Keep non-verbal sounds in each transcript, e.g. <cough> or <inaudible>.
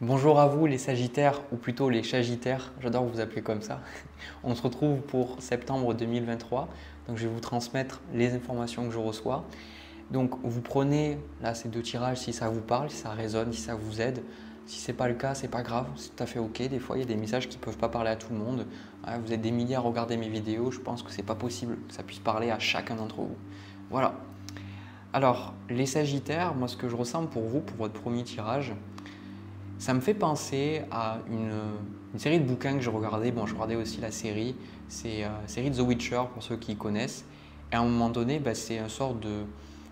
Bonjour à vous les Sagittaires, ou plutôt les Chagitaires, j'adore vous appeler comme ça. <laughs> On se retrouve pour septembre 2023, donc je vais vous transmettre les informations que je reçois. Donc vous prenez là ces deux tirages si ça vous parle, si ça résonne, si ça vous aide. Si ce n'est pas le cas, c'est pas grave, c'est tout à fait ok. Des fois, il y a des messages qui ne peuvent pas parler à tout le monde. Vous êtes des milliers à regarder mes vidéos, je pense que c'est pas possible que ça puisse parler à chacun d'entre vous. Voilà. Alors, les Sagittaires, moi ce que je ressens pour vous, pour votre premier tirage, ça me fait penser à une, série de bouquins que je regardais. Bon, je regardais aussi la série, c'est la euh, série The Witcher pour ceux qui connaissent. Et à un moment donné, bah, c'est un sort de,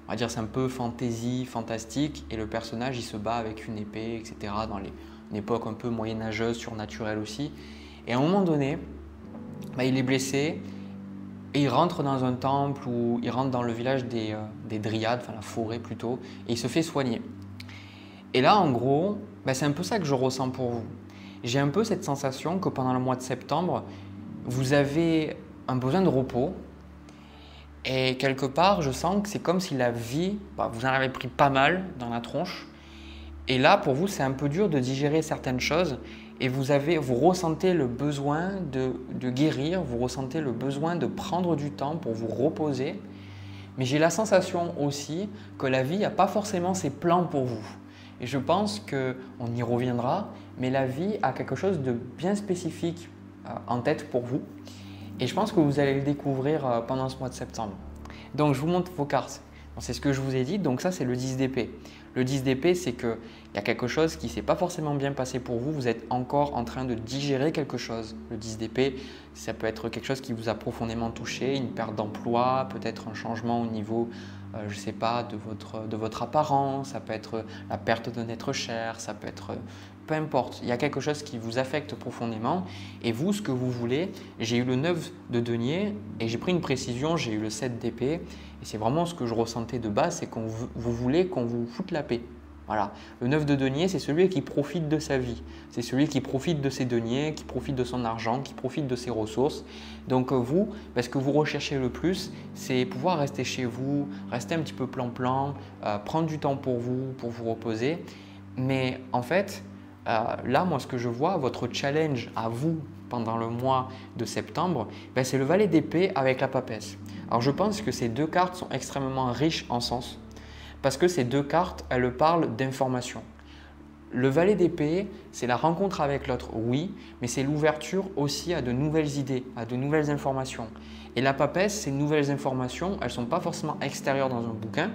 on va dire, c'est un peu fantasy, fantastique. Et le personnage, il se bat avec une épée, etc. Dans les, une époque un peu moyenâgeuse, surnaturelle aussi. Et à un moment donné, bah, il est blessé et il rentre dans un temple ou il rentre dans le village des, euh, des Dryades, enfin la forêt plutôt, et il se fait soigner. Et là, en gros, bah, c'est un peu ça que je ressens pour vous. J'ai un peu cette sensation que pendant le mois de septembre, vous avez un besoin de repos. Et quelque part, je sens que c'est comme si la vie, bah, vous en avez pris pas mal dans la tronche. Et là, pour vous, c'est un peu dur de digérer certaines choses. Et vous, avez, vous ressentez le besoin de, de guérir, vous ressentez le besoin de prendre du temps pour vous reposer. Mais j'ai la sensation aussi que la vie n'a pas forcément ses plans pour vous. Et je pense qu'on y reviendra, mais la vie a quelque chose de bien spécifique euh, en tête pour vous. Et je pense que vous allez le découvrir euh, pendant ce mois de septembre. Donc je vous montre vos cartes. c'est ce que je vous ai dit, donc ça c'est le 10 d'épée. Le 10 d'épée, c'est qu'il y a quelque chose qui ne s'est pas forcément bien passé pour vous, vous êtes encore en train de digérer quelque chose. Le 10 d'épée, ça peut être quelque chose qui vous a profondément touché, une perte d'emploi, peut-être un changement au niveau, je ne sais pas, de votre, de votre apparence, ça peut être la perte d'un être cher, ça peut être peu importe, il y a quelque chose qui vous affecte profondément. Et vous, ce que vous voulez, j'ai eu le 9 de denier et j'ai pris une précision, j'ai eu le 7 d'épée. Et c'est vraiment ce que je ressentais de base, c'est que vous voulez qu'on vous foute la paix. Voilà. Le 9 de denier, c'est celui qui profite de sa vie. C'est celui qui profite de ses deniers, qui profite de son argent, qui profite de ses ressources. Donc euh, vous, ben, ce que vous recherchez le plus, c'est pouvoir rester chez vous, rester un petit peu plan-plan, euh, prendre du temps pour vous, pour vous reposer. Mais en fait, euh, là, moi, ce que je vois, votre challenge à vous pendant le mois de septembre, ben, c'est le valet d'épée avec la papesse. Alors, je pense que ces deux cartes sont extrêmement riches en sens parce que ces deux cartes, elles parlent d'information. Le valet d'épée, c'est la rencontre avec l'autre, oui, mais c'est l'ouverture aussi à de nouvelles idées, à de nouvelles informations. Et la papesse, ces nouvelles informations, elles ne sont pas forcément extérieures dans un bouquin,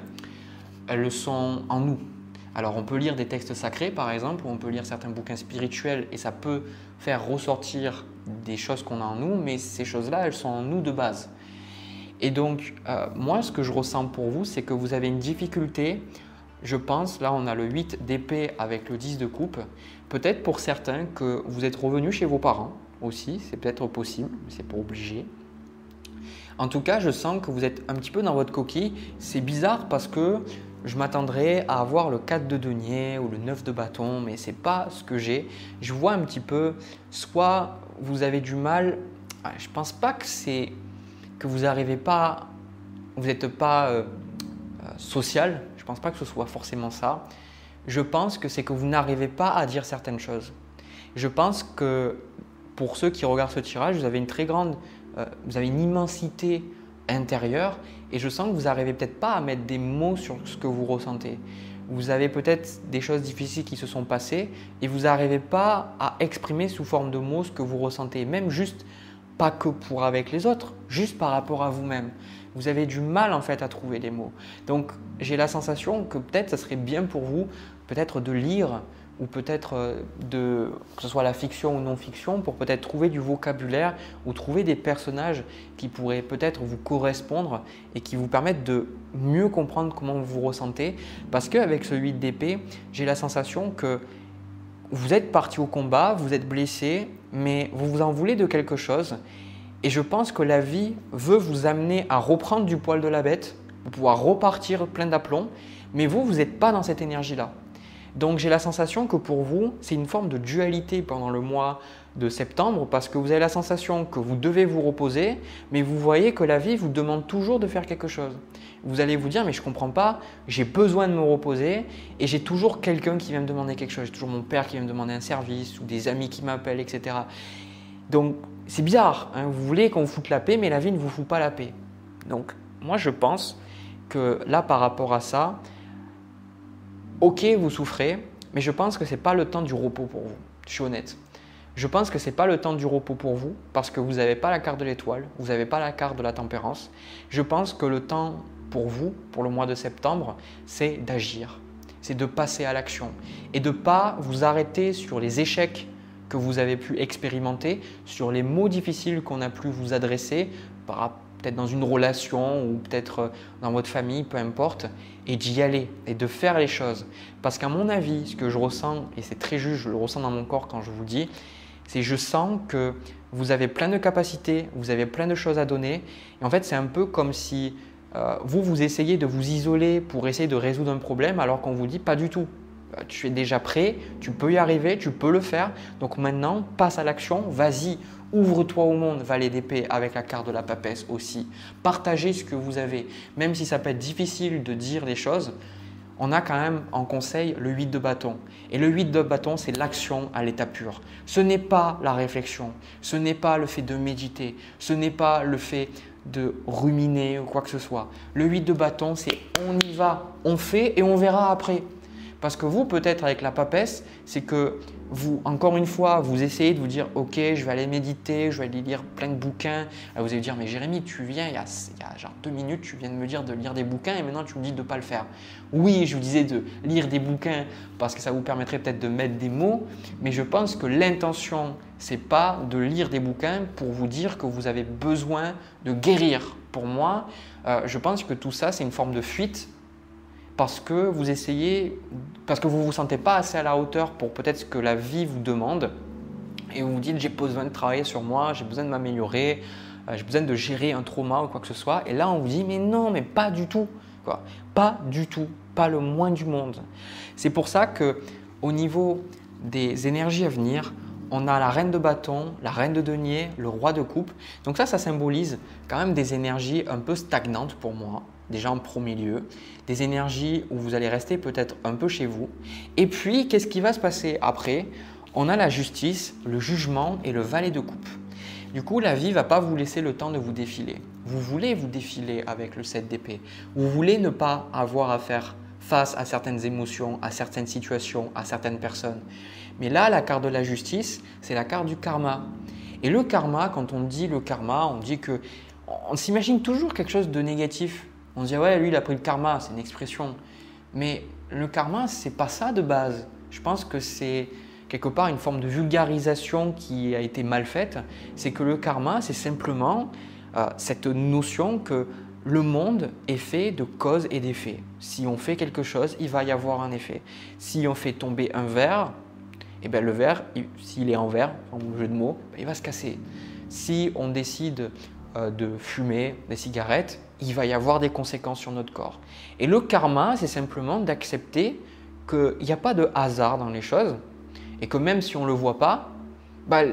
elles sont en nous. Alors on peut lire des textes sacrés par exemple, ou on peut lire certains bouquins spirituels et ça peut faire ressortir des choses qu'on a en nous, mais ces choses-là, elles sont en nous de base. Et donc, euh, moi, ce que je ressens pour vous, c'est que vous avez une difficulté, je pense, là on a le 8 d'épée avec le 10 de coupe, peut-être pour certains que vous êtes revenu chez vos parents aussi, c'est peut-être possible, mais c'est pas obligé. En tout cas, je sens que vous êtes un petit peu dans votre coquille. C'est bizarre parce que je m'attendrais à avoir le 4 de denier ou le 9 de bâton, mais ce n'est pas ce que j'ai. Je vois un petit peu, soit vous avez du mal, je ne pense pas que c'est que vous n'arrivez pas, vous n'êtes pas euh, euh, social, je ne pense pas que ce soit forcément ça. Je pense que c'est que vous n'arrivez pas à dire certaines choses. Je pense que pour ceux qui regardent ce tirage, vous avez une très grande, euh, vous avez une immensité intérieur et je sens que vous n'arrivez peut-être pas à mettre des mots sur ce que vous ressentez. Vous avez peut-être des choses difficiles qui se sont passées et vous n'arrivez pas à exprimer sous forme de mots ce que vous ressentez, même juste pas que pour avec les autres, juste par rapport à vous-même. Vous avez du mal en fait à trouver les mots. Donc j'ai la sensation que peut-être ça serait bien pour vous peut-être de lire ou peut-être euh, de que ce soit la fiction ou non-fiction pour peut-être trouver du vocabulaire ou trouver des personnages qui pourraient peut-être vous correspondre et qui vous permettent de mieux comprendre comment vous vous ressentez parce qu'avec ce 8 d'épée, j'ai la sensation que vous êtes parti au combat, vous êtes blessé, mais vous vous en voulez de quelque chose et je pense que la vie veut vous amener à reprendre du poil de la bête, pour pouvoir repartir plein d'aplomb, mais vous, vous n'êtes pas dans cette énergie-là. Donc j'ai la sensation que pour vous, c'est une forme de dualité pendant le mois de septembre parce que vous avez la sensation que vous devez vous reposer, mais vous voyez que la vie vous demande toujours de faire quelque chose. Vous allez vous dire, mais je ne comprends pas, j'ai besoin de me reposer et j'ai toujours quelqu'un qui vient me demander quelque chose. J'ai toujours mon père qui vient me demander un service ou des amis qui m'appellent, etc. Donc c'est bizarre, hein. vous voulez qu'on vous foute la paix, mais la vie ne vous fout pas la paix. Donc moi je pense que là par rapport à ça, ok vous souffrez, mais je pense que ce n'est pas le temps du repos pour vous. Je suis honnête. Je pense que ce n'est pas le temps du repos pour vous parce que vous n'avez pas la carte de l'étoile, vous n'avez pas la carte de la tempérance. Je pense que le temps pour vous, pour le mois de septembre, c'est d'agir, c'est de passer à l'action et de ne pas vous arrêter sur les échecs que vous avez pu expérimenter, sur les mots difficiles qu'on a pu vous adresser, peut-être dans une relation ou peut-être euh, dans votre famille, peu importe, et d'y aller et de faire les choses. Parce qu'à mon avis, ce que je ressens, et c'est très juste, je le ressens dans mon corps quand je vous dis, c'est je sens que vous avez plein de capacités, vous avez plein de choses à donner. Et en fait, c'est un peu comme si vous, vous essayez de vous isoler pour essayer de résoudre un problème alors qu'on vous dit pas du tout. Euh, tu es déjà prêt, tu peux y arriver, tu peux le faire. Donc maintenant, passe à l'action, vas-y, ouvre-toi au monde, valet d'épée avec la carte de la papesse aussi. Partagez ce que vous avez. Même si ça peut être difficile de dire des choses, on a quand même en conseil le 8 de bâton. Et le 8 de bâton, c'est l'action à l'état pur. Ce n'est pas la réflexion, ce n'est pas le fait de méditer, ce n'est pas le fait de ruminer ou quoi que ce soit. Le 8 de bâton, c'est on y va, on fait et on verra après. Parce que vous, peut-être avec la papesse, c'est que vous, encore une fois, vous essayez de vous dire, ok, je vais aller méditer, je vais aller lire plein de bouquins. vous allez dire, mais Jérémy, tu viens, il y, a, genre deux minutes, tu viens de me dire de lire des bouquins et maintenant tu me dis de ne pas le faire. Oui, je vous disais de lire des bouquins parce que ça vous permettrait peut-être de mettre des mots, mais je pense que l'intention, c'est pas de lire des bouquins pour vous dire que vous avez besoin de guérir. Pour moi, euh, je pense que tout ça, c'est une forme de fuite parce que vous essayez, parce que vous ne vous sentez pas assez à la hauteur pour peut-être ce que la vie vous demande, et vous vous dites j'ai besoin de travailler sur moi, j'ai besoin de m'améliorer, euh, j'ai besoin de gérer un trauma ou quoi que ce soit, et là on vous dit mais non, mais pas du tout, quoi. pas du tout, pas le moins du monde. C'est pour ça que au niveau des énergies à venir, on a la reine de bâton, la reine de denier, le roi de coupe. Donc ça, ça symbolise quand même des énergies un peu stagnantes pour moi déjà en premier lieu, des énergies où vous allez rester peut-être un peu chez vous. Et puis, qu'est-ce qui va se passer après? On a la justice, le jugement et le valet de coupe. Du coup, la vie va pas vous laisser le temps de vous défiler. Vous voulez vous défiler avec le 7 d'épée. Vous voulez ne pas avoir à faire face à certaines émotions, à certaines situations, à certaines personnes. Mais là, la carte de la justice, c'est la carte du karma. Et le karma, quand on dit le karma, on dit que on s'imagine toujours quelque chose de négatif. On se dit, ouais, lui, il a pris le karma, c'est une expression. Mais le karma, c'est pas ça de base. Je pense que c'est quelque part une forme de vulgarisation qui a été mal faite. C'est que le karma, c'est simplement euh, cette notion que le monde est fait de causes et d'effets. Si on fait quelque chose, il va y avoir un effet. Si on fait tomber un verre, eh bien le verre, s'il est en verre, en jeu de mots, il va se casser. Si on décide euh, de fumer des cigarettes, il va y avoir des conséquences sur notre corps. Et le karma, c'est simplement d'accepter qu'il n'y a pas de hasard dans les choses et que même si on ne le voit pas, bah,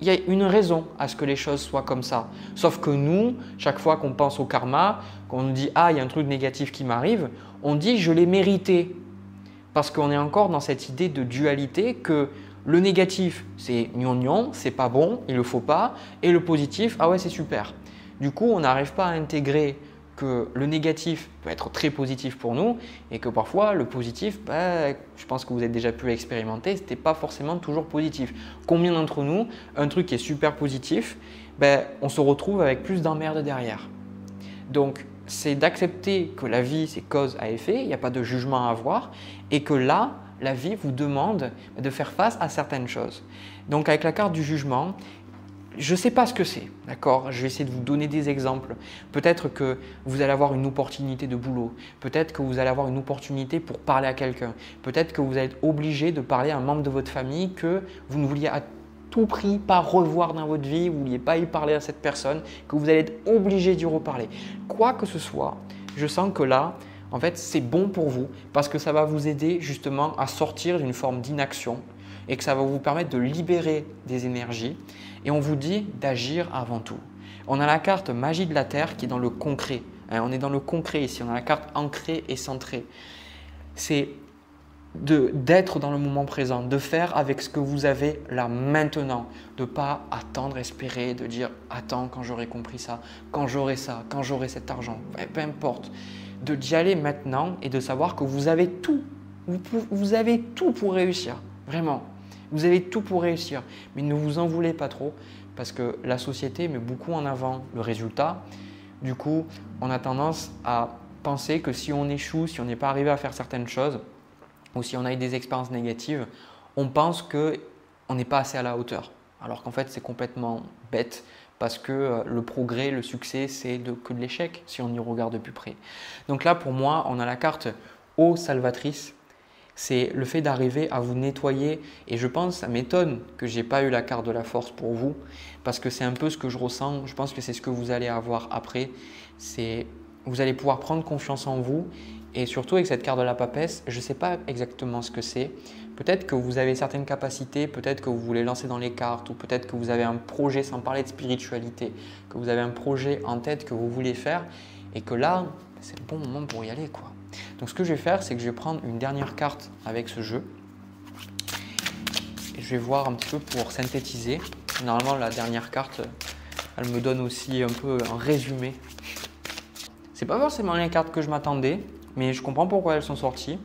il y a une raison à ce que les choses soient comme ça. Sauf que nous, chaque fois qu'on pense au karma, qu'on nous dit Ah, il y a un truc négatif qui m'arrive, on dit Je l'ai mérité. Parce qu'on est encore dans cette idée de dualité que le négatif, c'est gnognon, c'est pas bon, il le faut pas. Et le positif, ah ouais, c'est super. Du coup, on n'arrive pas à intégrer que le négatif peut être très positif pour nous et que parfois le positif, bah, je pense que vous avez déjà pu l'expérimenter, ce n'était pas forcément toujours positif. Combien d'entre nous, un truc qui est super positif, bah, on se retrouve avec plus d'emmerdes derrière? Donc, c'est d'accepter que la vie, c'est cause à effet, il n'y a pas de jugement à avoir et que là, la vie vous demande de faire face à certaines choses. Donc, avec la carte du jugement, je ne sais pas ce que c'est, d'accord? Je vais essayer de vous donner des exemples. Peut-être que vous allez avoir une opportunité de boulot. Peut-être que vous allez avoir une opportunité pour parler à quelqu'un. Peut-être que vous allez être obligé de parler à un membre de votre famille que vous ne vouliez à tout prix pas revoir dans votre vie, vous ne vouliez pas y parler à cette personne, que vous allez être obligé d'y reparler. Quoi que ce soit, je sens que là, en fait, c'est bon pour vous parce que ça va vous aider justement à sortir d'une forme d'inaction et que ça va vous permettre de libérer des énergies. Et on vous dit d'agir avant tout. On a la carte magie de la Terre qui est dans le concret. Hein. on est dans le concret ici. On a la carte ancrée et centrée. C'est d'être dans le moment présent, de faire avec ce que vous avez là maintenant, de ne pas attendre, espérer, de dire attends quand j'aurai compris ça, quand j'aurai ça, quand j'aurai cet argent, peu importe, de d'y aller maintenant et de savoir que vous avez tout, vous, avez tout pour réussir, vraiment, vous avez tout pour réussir, mais ne vous en voulez pas trop parce que la société met beaucoup en avant le résultat, du coup on a tendance à penser que si on échoue, si on n'est pas arrivé à faire certaines choses, ou si on a eu des expériences négatives, on pense qu'on n'est pas assez à la hauteur. Alors qu'en fait, c'est complètement bête parce que euh, le progrès, le succès, c'est que de l'échec si on y regarde de plus près. Donc là, pour moi, on a la carte eau salvatrice. C'est le fait d'arriver à vous nettoyer. Et je pense, ça m'étonne que je n'ai pas eu la carte de la force pour vous, parce que c'est un peu ce que je ressens. Je pense que c'est ce que vous allez avoir après. C'est vous allez pouvoir prendre confiance en vous et surtout avec cette carte de la papesse, je ne sais pas exactement ce que c'est. Peut-être que vous avez certaines capacités, peut-être que vous voulez lancer dans les cartes, ou peut-être que vous avez un projet, sans parler de spiritualité, que vous avez un projet en tête que vous voulez faire, et que là, c'est le bon moment pour y aller. Quoi. Donc ce que je vais faire, c'est que je vais prendre une dernière carte avec ce jeu. Et je vais voir un petit peu pour synthétiser. Normalement, la dernière carte, elle me donne aussi un peu un résumé. C'est pas forcément les cartes que je m'attendais, mais je comprends pourquoi elles sont sorties.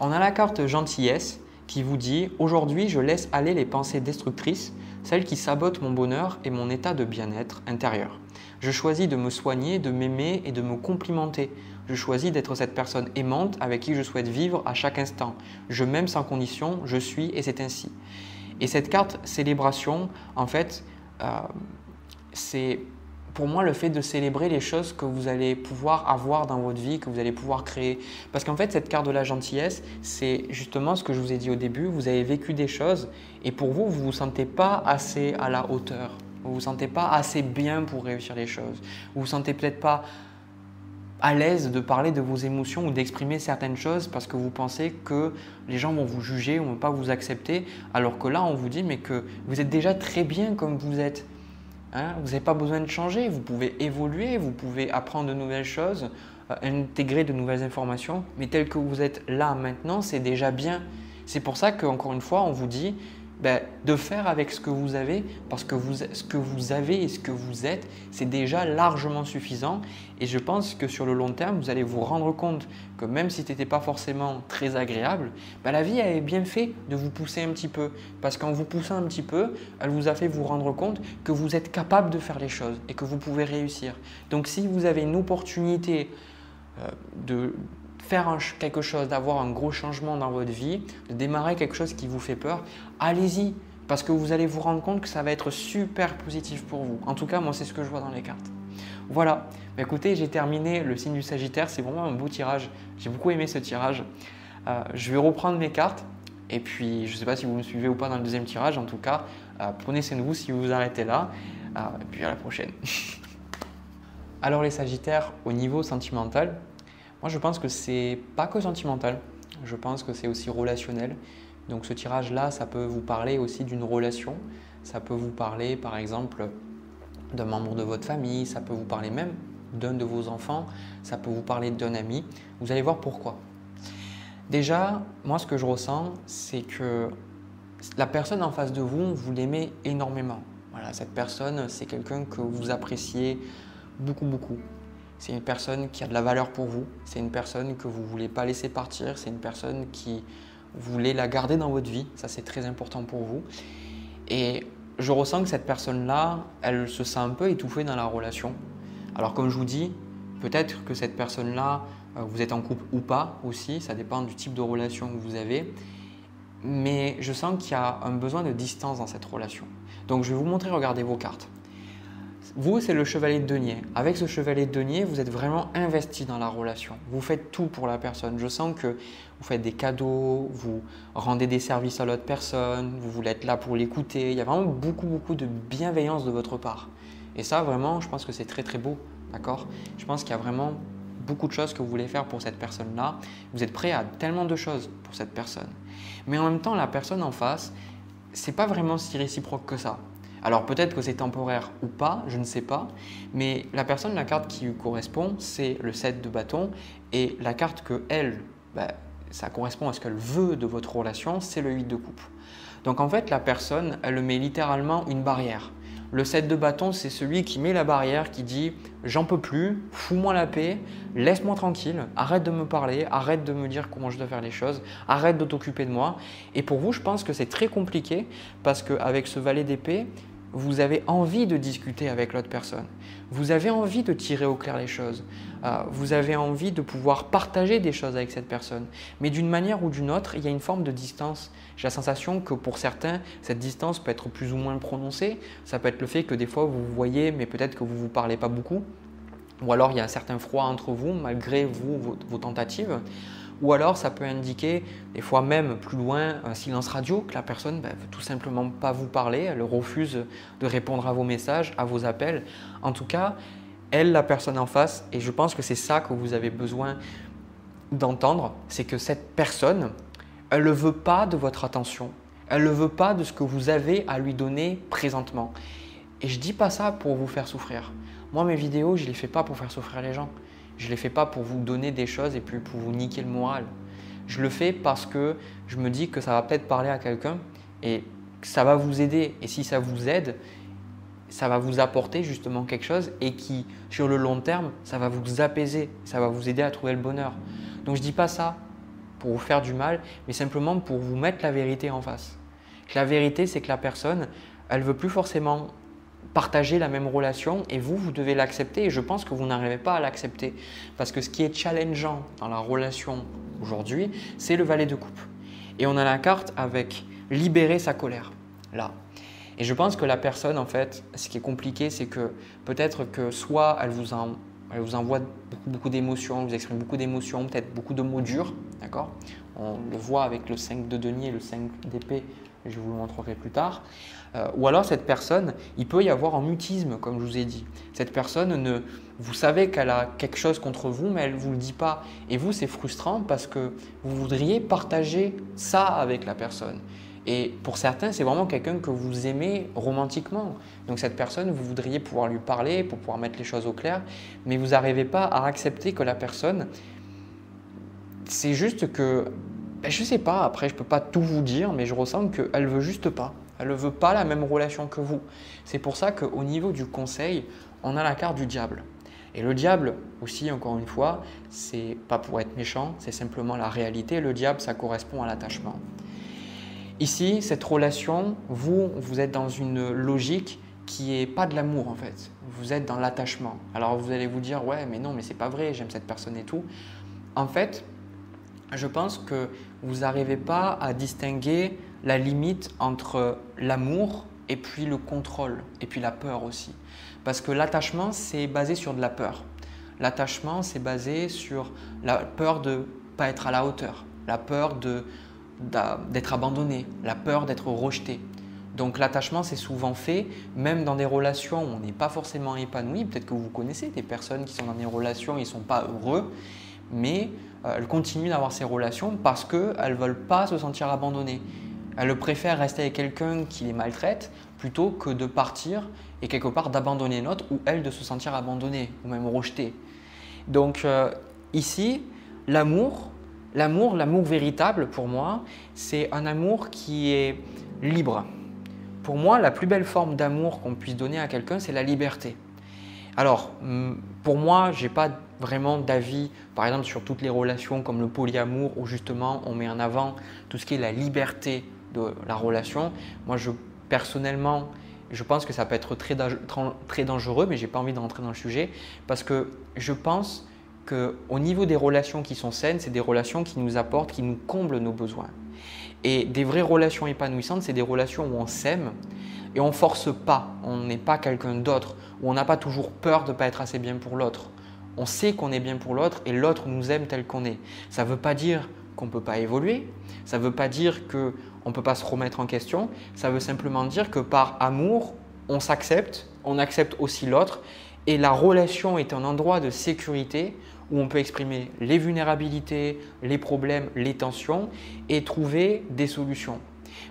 On a la carte gentillesse qui vous dit Aujourd'hui, je laisse aller les pensées destructrices, celles qui sabotent mon bonheur et mon état de bien-être intérieur. Je choisis de me soigner, de m'aimer et de me complimenter. Je choisis d'être cette personne aimante avec qui je souhaite vivre à chaque instant. Je m'aime sans condition, je suis et c'est ainsi. Et cette carte célébration, en fait, euh, c'est pour moi le fait de célébrer les choses que vous allez pouvoir avoir dans votre vie, que vous allez pouvoir créer. Parce qu'en fait, cette carte de la gentillesse, c'est justement ce que je vous ai dit au début, vous avez vécu des choses et pour vous, vous ne vous sentez pas assez à la hauteur. Vous ne vous sentez pas assez bien pour réussir les choses. Vous ne vous sentez peut-être pas à l'aise de parler de vos émotions ou d'exprimer certaines choses parce que vous pensez que les gens vont vous juger ou vont pas vous accepter, alors que là, on vous dit mais que vous êtes déjà très bien comme vous êtes. Hein, vous n'avez pas besoin de changer, vous pouvez évoluer, vous pouvez apprendre de nouvelles choses, euh, intégrer de nouvelles informations, mais tel que vous êtes là maintenant, c'est déjà bien. C'est pour ça qu'encore une fois, on vous dit, ben, de faire avec ce que vous avez, parce que ce que vous avez et ce que vous êtes, c'est déjà largement suffisant. Et je pense que sur le long terme, vous allez vous rendre compte que même si ce n'était pas forcément très agréable, ben, la vie avait bien fait de vous pousser un petit peu. Parce qu'en vous poussant un petit peu, elle vous a fait vous rendre compte que vous êtes capable de faire les choses et que vous pouvez réussir. Donc si vous avez une opportunité euh, de faire quelque chose, d'avoir un gros changement dans votre vie, de démarrer quelque chose qui vous fait peur, allez-y. Parce que vous allez vous rendre compte que ça va être super positif pour vous. En tout cas, moi, c'est ce que je vois dans les cartes. Voilà. Bah, écoutez, j'ai terminé le signe du Sagittaire. C'est vraiment un beau tirage. J'ai beaucoup aimé ce tirage. Euh, je vais reprendre mes cartes. Et puis, je ne sais pas si vous me suivez ou pas dans le deuxième tirage. En tout cas, euh, prenez soin de vous si vous vous arrêtez là. Euh, et puis, à la prochaine. <laughs> Alors, les Sagittaires, au niveau sentimental, moi, je pense que c'est pas que sentimental. Je pense que c'est aussi relationnel. Donc, ce tirage-là, ça peut vous parler aussi d'une relation. Ça peut vous parler, par exemple, d'un membre de votre famille. Ça peut vous parler même d'un de vos enfants. Ça peut vous parler d'un ami. Vous allez voir pourquoi. Déjà, moi, ce que je ressens, c'est que la personne en face de vous, vous l'aimez énormément. Voilà, cette personne, c'est quelqu'un que vous appréciez beaucoup, beaucoup. C'est une personne qui a de la valeur pour vous. C'est une personne que vous ne voulez pas laisser partir. C'est une personne qui voulez la garder dans votre vie. Ça, c'est très important pour vous. Et je ressens que cette personne-là, elle se sent un peu étouffée dans la relation. Alors, comme je vous dis, peut-être que cette personne-là, euh, vous êtes en couple ou pas aussi. Ça dépend du type de relation que vous avez. Mais je sens qu'il y a un besoin de distance dans cette relation. Donc, je vais vous montrer, regardez vos cartes. Vous, c'est le chevalier de denier. Avec ce chevalier de denier, vous êtes vraiment investi dans la relation. Vous faites tout pour la personne. Je sens que vous faites des cadeaux, vous rendez des services à l'autre personne, vous voulez être là pour l'écouter. Il y a vraiment beaucoup, beaucoup de bienveillance de votre part. Et ça, vraiment, je pense que c'est très, très beau. D'accord? Je pense qu'il y a vraiment beaucoup de choses que vous voulez faire pour cette personne-là. Vous êtes prêt à tellement de choses pour cette personne. Mais en même temps, la personne en face, c'est pas vraiment si réciproque que ça. Alors peut-être que c'est temporaire ou pas, je ne sais pas, mais la personne, la carte qui lui correspond, c'est le 7 de bâton et la carte que elle, bah, ça correspond à ce qu'elle veut de votre relation, c'est le 8 de coupe. Donc en fait, la personne, elle met littéralement une barrière. Le 7 de bâton, c'est celui qui met la barrière, qui dit j'en peux plus, fous-moi la paix, laisse-moi tranquille, arrête de me parler, arrête de me dire comment je dois faire les choses, arrête de t'occuper de moi. Et pour vous, je pense que c'est très compliqué parce qu'avec ce valet d'épée, vous avez envie de discuter avec l'autre personne. Vous avez envie de tirer au clair les choses. Euh, vous avez envie de pouvoir partager des choses avec cette personne. Mais d'une manière ou d'une autre, il y a une forme de distance. J'ai la sensation que pour certains, cette distance peut être plus ou moins prononcée. Ça peut être le fait que des fois, vous vous voyez, mais peut-être que vous ne vous parlez pas beaucoup. Ou alors, il y a un certain froid entre vous, malgré vous, vos tentatives. Ou alors ça peut indiquer, des fois même plus loin, un silence radio, que la personne ne ben, veut tout simplement pas vous parler, elle refuse de répondre à vos messages, à vos appels. En tout cas, elle, la personne en face, et je pense que c'est ça que vous avez besoin d'entendre, c'est que cette personne, elle ne veut pas de votre attention, elle ne veut pas de ce que vous avez à lui donner présentement. Et je dis pas ça pour vous faire souffrir. Moi, mes vidéos, je les fais pas pour faire souffrir les gens. Je ne les fais pas pour vous donner des choses et puis pour vous niquer le moral. Je le fais parce que je me dis que ça va peut-être parler à quelqu'un et que ça va vous aider. Et si ça vous aide, ça va vous apporter justement quelque chose et qui, sur le long terme, ça va vous apaiser, ça va vous aider à trouver le bonheur. Donc je ne dis pas ça pour vous faire du mal, mais simplement pour vous mettre la vérité en face. La vérité, c'est que la personne, elle veut plus forcément partager la même relation et vous, vous devez l'accepter et je pense que vous n'arrivez pas à l'accepter parce que ce qui est challengeant dans la relation aujourd'hui, c'est le valet de coupe. Et on a la carte avec libérer sa colère, là. Et je pense que la personne, en fait, ce qui est compliqué, c'est que peut-être que soit elle vous, elle vous envoie beaucoup, d'émotions, vous exprime beaucoup d'émotions, peut-être beaucoup de mots durs, d'accord? On le voit avec le 5 de denier et le 5 d'épée, je vous le montrerai plus tard. Euh, ou alors cette personne, il peut y avoir un mutisme, comme je vous ai dit. Cette personne, ne, vous savez qu'elle a quelque chose contre vous, mais elle ne vous le dit pas. Et vous, c'est frustrant parce que vous voudriez partager ça avec la personne. Et pour certains, c'est vraiment quelqu'un que vous aimez romantiquement. Donc cette personne, vous voudriez pouvoir lui parler pour pouvoir mettre les choses au clair, mais vous n'arrivez pas à accepter que la personne, c'est juste que, ben, je ne sais pas, après je ne peux pas tout vous dire, mais je ressens qu'elle ne veut juste pas. Elle ne veut pas la même relation que vous. C'est pour ça qu'au niveau du conseil, on a la carte du diable. Et le diable aussi, encore une fois, c'est pas pour être méchant, c'est simplement la réalité. Le diable, ça correspond à l'attachement. Ici, cette relation, vous, vous êtes dans une logique qui est pas de l'amour en fait. Vous êtes dans l'attachement. Alors vous allez vous dire ouais, mais non, mais c'est pas vrai, j'aime cette personne et tout. En fait, je pense que vous n'arrivez pas à distinguer la limite entre l'amour et puis le contrôle, et puis la peur aussi. Parce que l'attachement, c'est basé sur de la peur. L'attachement, c'est basé sur la peur de ne pas être à la hauteur, la peur d'être abandonné, la peur d'être rejeté. Donc l'attachement, c'est souvent fait, même dans des relations où on n'est pas forcément épanoui. Peut-être que vous connaissez des personnes qui sont dans des relations, ils ne sont pas heureux, mais euh, elles continuent d'avoir ces relations parce qu'elles ne veulent pas se sentir abandonnées. Elle préfère rester avec quelqu'un qui les maltraite plutôt que de partir et quelque part d'abandonner l'autre ou elle de se sentir abandonnée ou même rejetée. Donc euh, ici, l'amour, l'amour, l'amour véritable pour moi, c'est un amour qui est libre. Pour moi, la plus belle forme d'amour qu'on puisse donner à quelqu'un, c'est la liberté. Alors, pour moi, je n'ai pas vraiment d'avis, par exemple, sur toutes les relations comme le polyamour, où justement on met en avant tout ce qui est la liberté de la relation. Moi, je, personnellement, je pense que ça peut être très, très dangereux, mais je n'ai pas envie d'entrer dans le sujet parce que je pense qu'au niveau des relations qui sont saines, c'est des relations qui nous apportent, qui nous comblent nos besoins. Et des vraies relations épanouissantes, c'est des relations où on s'aime et on ne force pas, on n'est pas quelqu'un d'autre, où on n'a pas toujours peur de ne pas être assez bien pour l'autre. On sait qu'on est bien pour l'autre et l'autre nous aime tel qu'on est. Ça ne veut pas dire qu'on ne peut pas évoluer, ça ne veut pas dire que on ne peut pas se remettre en question. Ça veut simplement dire que par amour, on s'accepte, on accepte aussi l'autre. Et la relation est un endroit de sécurité où on peut exprimer les vulnérabilités, les problèmes, les tensions et trouver des solutions.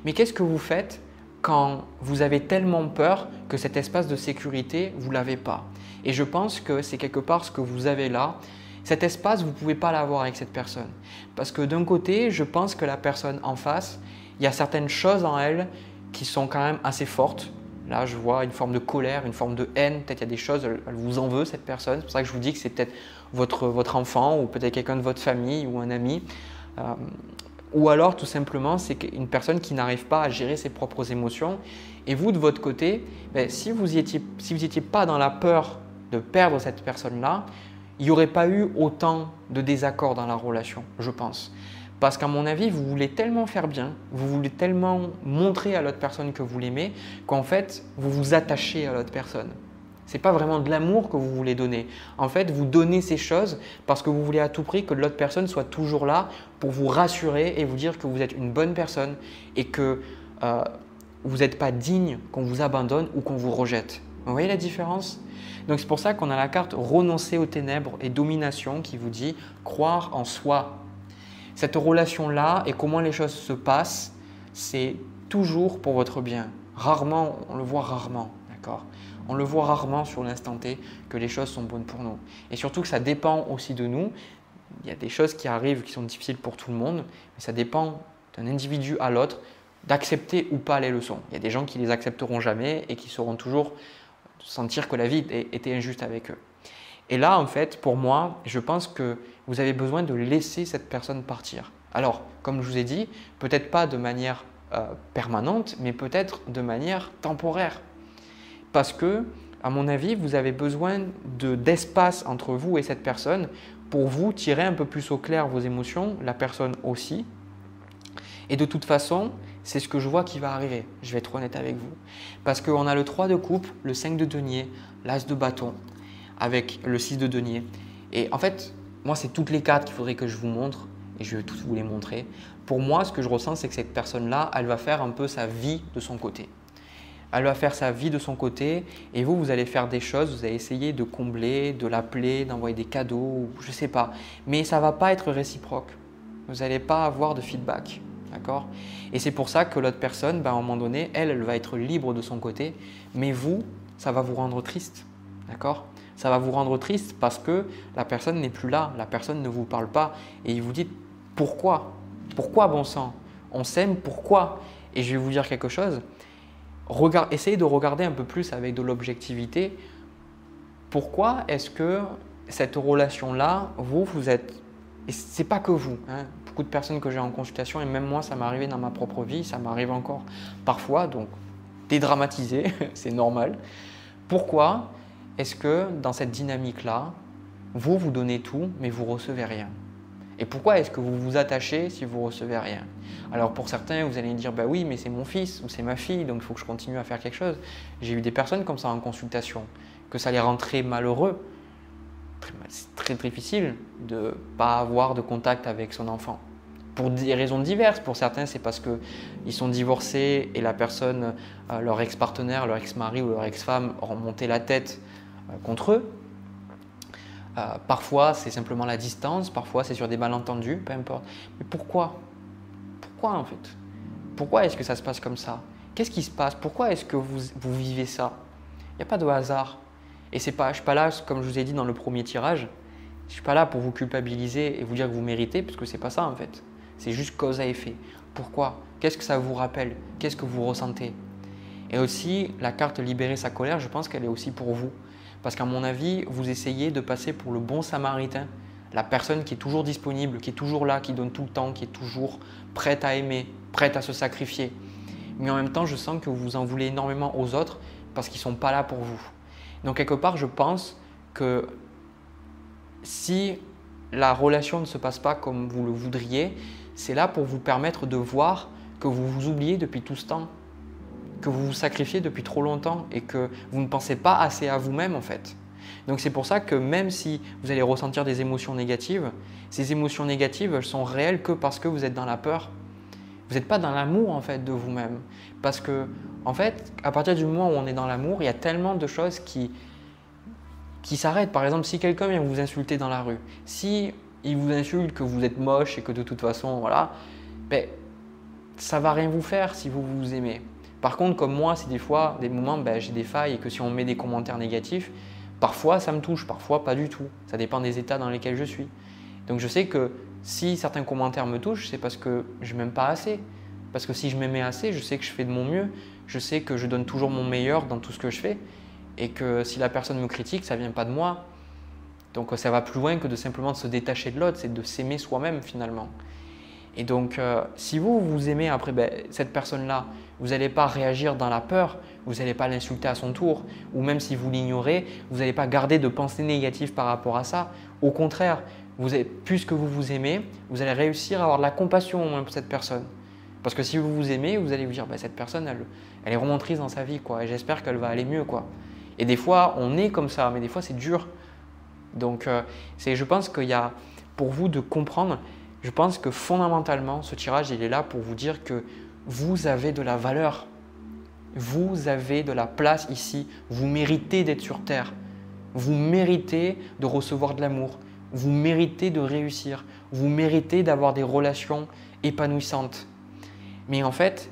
Mais qu'est-ce que vous faites quand vous avez tellement peur que cet espace de sécurité, vous ne l'avez pas? Et je pense que c'est quelque part ce que vous avez là. Cet espace, vous ne pouvez pas l'avoir avec cette personne. Parce que d'un côté, je pense que la personne en face, il y a certaines choses en elle qui sont quand même assez fortes. Là, je vois une forme de colère, une forme de haine. Peut-être il y a des choses, elle vous en veut, cette personne. C'est pour ça que je vous dis que c'est peut-être votre, votre enfant ou peut-être quelqu'un de votre famille ou un ami. Euh, ou alors, tout simplement, c'est une personne qui n'arrive pas à gérer ses propres émotions. Et vous, de votre côté, ben, si vous n'étiez si pas dans la peur de perdre cette personne-là, il n'y aurait pas eu autant de désaccords dans la relation, je pense. Parce qu'à mon avis, vous voulez tellement faire bien, vous voulez tellement montrer à l'autre personne que vous l'aimez, qu'en fait, vous vous attachez à l'autre personne. Ce n'est pas vraiment de l'amour que vous voulez donner. En fait, vous donnez ces choses parce que vous voulez à tout prix que l'autre personne soit toujours là pour vous rassurer et vous dire que vous êtes une bonne personne et que euh, vous n'êtes pas digne qu'on vous abandonne ou qu'on vous rejette. Vous voyez la différence? Donc c'est pour ça qu'on a la carte renoncer aux ténèbres et domination qui vous dit croire en soi. Cette relation-là et comment les choses se passent, c'est toujours pour votre bien. Rarement, on le voit rarement, d'accord? On le voit rarement sur l'instant T que les choses sont bonnes pour nous. Et surtout que ça dépend aussi de nous. Il y a des choses qui arrivent qui sont difficiles pour tout le monde, mais ça dépend d'un individu à l'autre d'accepter ou pas les leçons. Il y a des gens qui les accepteront jamais et qui sauront toujours sentir que la vie était injuste avec eux. Et là, en fait, pour moi, je pense que vous avez besoin de laisser cette personne partir. Alors, comme je vous ai dit, peut-être pas de manière euh, permanente, mais peut-être de manière temporaire. Parce que, à mon avis, vous avez besoin d'espace entre vous et cette personne pour vous tirer un peu plus au clair vos émotions, la personne aussi. Et de toute façon, c'est ce que je vois qui va arriver. Je vais être honnête avec vous. Parce qu'on a le 3 de coupe, le 5 de denier, l'as de bâton, avec le 6 de denier. Et en fait, moi, c'est toutes les cartes qu'il faudrait que je vous montre et je vais toutes vous les montrer. Pour moi, ce que je ressens, c'est que cette personne-là, elle va faire un peu sa vie de son côté elle va faire sa vie de son côté et vous, vous allez faire des choses, vous allez essayer de combler, de l'appeler, d'envoyer des cadeaux, je ne sais pas. Mais ça va pas être réciproque. Vous n'allez pas avoir de feedback. D'accord? Et c'est pour ça que l'autre personne, ben, à un moment donné, elle, elle va être libre de son côté, mais vous, ça va vous rendre triste. D'accord? Ça va vous rendre triste parce que la personne n'est plus là, la personne ne vous parle pas et vous dites pourquoi? Pourquoi bon sang? On s'aime, pourquoi? Et je vais vous dire quelque chose, essayez de regarder un peu plus avec de l'objectivité. Pourquoi est-ce que cette relation-là, vous, vous êtes... Et c'est pas que vous. Hein, beaucoup de personnes que j'ai en consultation, et même moi, ça m'est arrivé dans ma propre vie, ça m'arrive encore parfois, donc dédramatiser, <laughs> c'est normal. Pourquoi est-ce que dans cette dynamique-là, vous, vous donnez tout, mais vous recevez rien? Et pourquoi est-ce que vous vous attachez si vous recevez rien? Alors pour certains, vous allez dire bah oui, mais c'est mon fils ou c'est ma fille, donc il faut que je continue à faire quelque chose. J'ai eu des personnes comme ça en consultation, que ça les rend malheureux. C'est très difficile de ne pas avoir de contact avec son enfant. Pour des raisons diverses. Pour certains, c'est parce qu'ils sont divorcés et la personne, euh, leur ex-partenaire, leur ex-mari ou leur ex-femme, ont monté la tête contre eux euh, parfois, c'est simplement la distance, parfois, c'est sur des malentendus, peu importe. Mais pourquoi? Pourquoi en fait? Pourquoi est-ce que ça se passe comme ça? Qu'est-ce qui se passe? Pourquoi est-ce que vous, vous, vivez ça? Il n'y a pas de hasard. Et c'est pas, je ne suis pas là, comme je vous ai dit dans le premier tirage, je ne suis pas là pour vous culpabiliser et vous dire que vous méritez, parce que c'est pas ça en fait. C'est juste cause à effet. Pourquoi? Qu'est-ce que ça vous rappelle? Qu'est-ce que vous ressentez? Et aussi, la carte libérer sa colère, je pense qu'elle est aussi pour vous. Parce qu'à mon avis, vous essayez de passer pour le bon samaritain, la personne qui est toujours disponible, qui est toujours là, qui donne tout le temps, qui est toujours prête à aimer, prête à se sacrifier. Mais en même temps, je sens que vous en voulez énormément aux autres parce qu'ils ne sont pas là pour vous. Donc quelque part, je pense que si la relation ne se passe pas comme vous le voudriez, c'est là pour vous permettre de voir que vous vous oubliez depuis tout ce temps que vous vous sacrifiez depuis trop longtemps et que vous ne pensez pas assez à vous-même en fait. Donc c'est pour ça que même si vous allez ressentir des émotions négatives, ces émotions négatives elles sont réelles que parce que vous êtes dans la peur. Vous n'êtes pas dans l'amour en fait de vous-même. Parce que en fait, à partir du moment où on est dans l'amour, il y a tellement de choses qui, qui s'arrête. Par exemple, si quelqu'un vient vous insulter dans la rue, si il vous insulte que vous êtes moche et que de toute façon, voilà, ben, ça va rien vous faire si vous vous aimez. Par contre, comme moi, c'est des fois, des moments, ben, j'ai des failles et que si on met des commentaires négatifs, parfois ça me touche, parfois pas du tout. Ça dépend des états dans lesquels je suis. Donc je sais que si certains commentaires me touchent, c'est parce que je m'aime pas assez. Parce que si je m'aimais assez, je sais que je fais de mon mieux. Je sais que je donne toujours mon meilleur dans tout ce que je fais. Et que si la personne me critique, ça vient pas de moi. Donc ça va plus loin que de simplement se détacher de l'autre, c'est de s'aimer soi-même finalement. Et donc, euh, si vous vous aimez après ben, cette personne-là, vous n'allez pas réagir dans la peur, vous n'allez pas l'insulter à son tour, ou même si vous l'ignorez, vous n'allez pas garder de pensées négatives par rapport à ça. Au contraire, vous puisque vous vous aimez, vous allez réussir à avoir de la compassion pour cette personne. Parce que si vous vous aimez, vous allez vous dire, ben, cette personne, elle, est remontrice dans sa vie, et j'espère qu'elle va aller mieux. Et des fois, on est comme ça, mais des fois, c'est dur. Donc, euh, je pense qu'il y a, pour vous de comprendre, je pense que fondamentalement, ce tirage, il est là pour vous dire que vous avez de la valeur. Vous avez de la place ici. Vous méritez d'être sur Terre. Vous méritez de recevoir de l'amour. Vous méritez de réussir. Vous méritez d'avoir des relations épanouissantes. Mais en fait,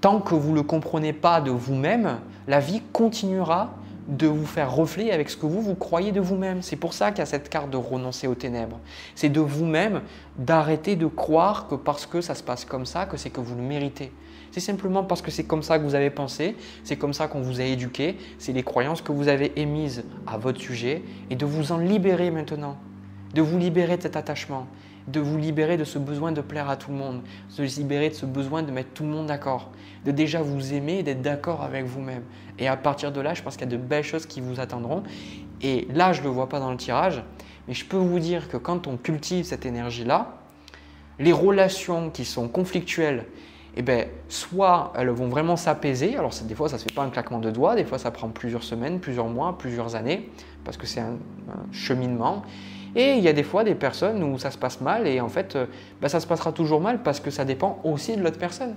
tant que vous ne le comprenez pas de vous-même, la vie continuera de vous faire refléter avec ce que vous, vous croyez de vous-même. C'est pour ça qu'il y a cette carte de renoncer aux ténèbres. C'est de vous-même d'arrêter de croire que parce que ça se passe comme ça, que c'est que vous le méritez. C'est simplement parce que c'est comme ça que vous avez pensé, c'est comme ça qu'on vous a éduqué, c'est les croyances que vous avez émises à votre sujet et de vous en libérer maintenant, de vous libérer de cet attachement, de vous libérer de ce besoin de plaire à tout le monde, de vous libérer de ce besoin de mettre tout le monde d'accord, de déjà vous aimer et d'être d'accord avec vous-même. Et à partir de là, je pense qu'il y a de belles choses qui vous attendront. Et là, je ne le vois pas dans le tirage, mais je peux vous dire que quand on cultive cette énergie-là, les relations qui sont conflictuelles, eh bien, soit elles vont vraiment s'apaiser, alors des fois ça ne se fait pas un claquement de doigts, des fois ça prend plusieurs semaines, plusieurs mois, plusieurs années, parce que c'est un cheminement, et il y a des fois des personnes où ça se passe mal et en fait, euh, bah, ça se passera toujours mal parce que ça dépend aussi de l'autre personne.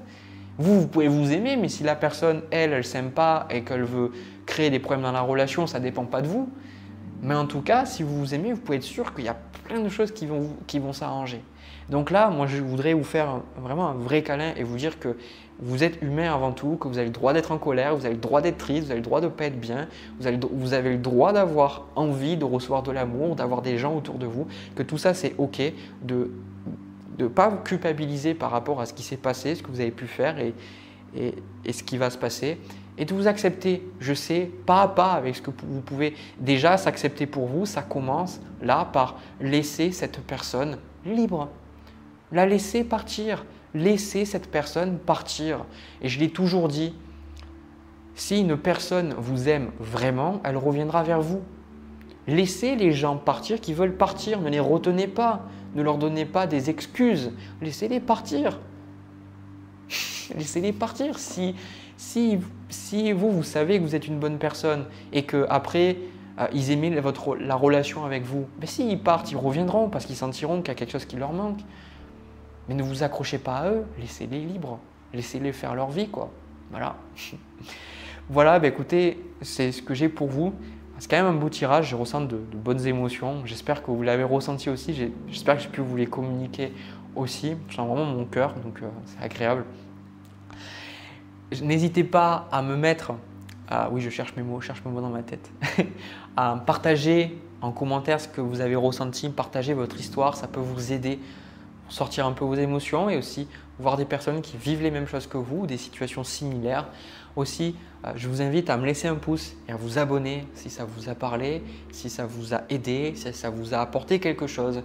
Vous, vous pouvez vous aimer, mais si la personne, elle, elle s'aime pas et qu'elle veut créer des problèmes dans la relation, ça dépend pas de vous. Mais en tout cas, si vous vous aimez, vous pouvez être sûr qu'il y a plein de choses qui vont, qui vont s'arranger. Donc là, moi, je voudrais vous faire vraiment un vrai câlin et vous dire que vous êtes humain avant tout, que vous avez le droit d'être en colère, vous avez le droit d'être triste, vous avez le droit de ne pas être bien, vous avez, le droit d'avoir envie de recevoir de l'amour, d'avoir des gens autour de vous, que tout ça c'est ok, de ne pas vous culpabiliser par rapport à ce qui s'est passé, ce que vous avez pu faire et, et, ce qui va se passer, et de vous accepter, je sais, pas à pas avec ce que vous pouvez déjà s'accepter pour vous, ça commence là par laisser cette personne libre, la laisser partir, laissez cette personne partir. Et je l'ai toujours dit, si une personne vous aime vraiment, elle reviendra vers vous. Laissez les gens partir qui veulent partir, ne les retenez pas, ne leur donnez pas des excuses, laissez-les partir. <laughs> laissez-les partir. Si, si, si vous, vous savez que vous êtes une bonne personne et que après euh, ils aiment votre, la relation avec vous, mais s'ils partent, ils reviendront parce qu'ils sentiront qu'il y a quelque chose qui leur manque. Mais ne vous accrochez pas à eux, laissez-les libres, laissez-les faire leur vie, quoi. Voilà. <laughs> voilà, bah écoutez, c'est ce que j'ai pour vous. C'est quand même un beau tirage, je ressens de, bonnes émotions. J'espère que vous l'avez ressenti aussi, j'espère que j'ai pu vous les communiquer aussi. Je sens vraiment mon cœur, donc euh, c'est agréable. N'hésitez pas à me mettre, oui je cherche mes mots, je cherche mes mots dans ma tête, <laughs> à partager en commentaire ce que vous avez ressenti, partager votre histoire, ça peut vous aider sortir un peu vos émotions et aussi voir des personnes qui vivent les mêmes choses que vous, des situations similaires. Aussi, euh, je vous invite à me laisser un pouce et à vous abonner si ça vous a parlé, si ça vous a aidé, si ça vous a apporté quelque chose.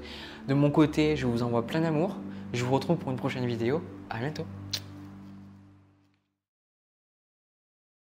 De mon côté, je vous envoie plein d'amour. Je vous retrouve pour une prochaine vidéo. À bientôt.